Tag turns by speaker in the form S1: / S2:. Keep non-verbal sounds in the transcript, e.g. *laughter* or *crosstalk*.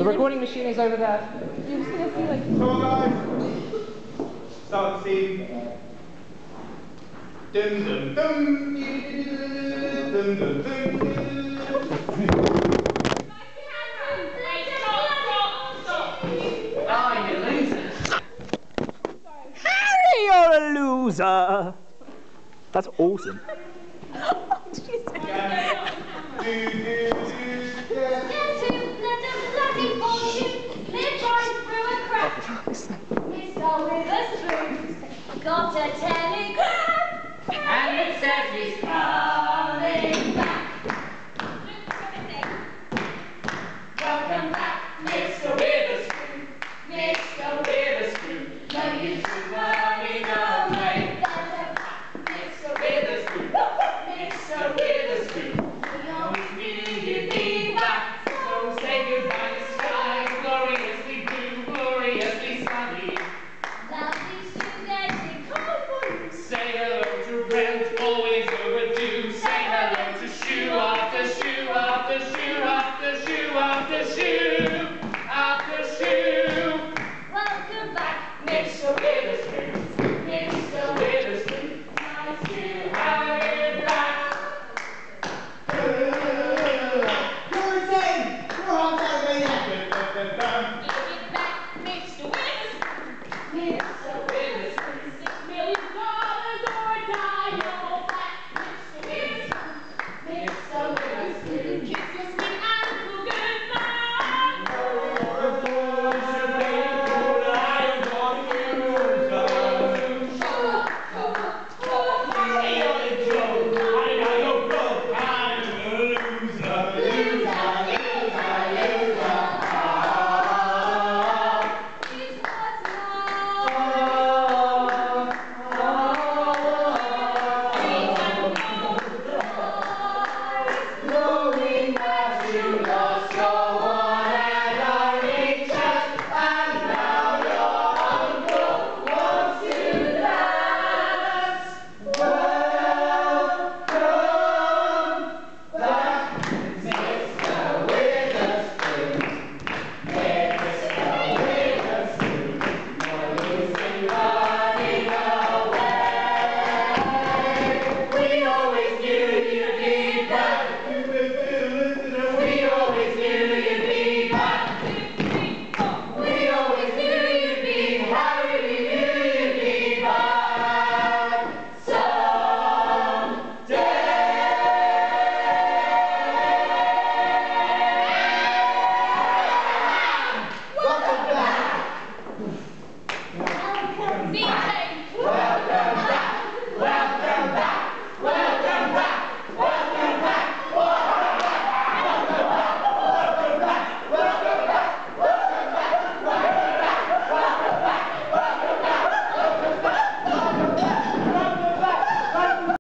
S1: The recording machine is over there.
S2: You're just gonna see like.
S3: Come on, guys. Start the scene. Dum dum dum. Dum dum dum.
S1: Oh, you losers.
S4: Harry, you're a loser. That's awesome.
S3: Do *laughs*
S5: Got a telegram. And it says he's Beach.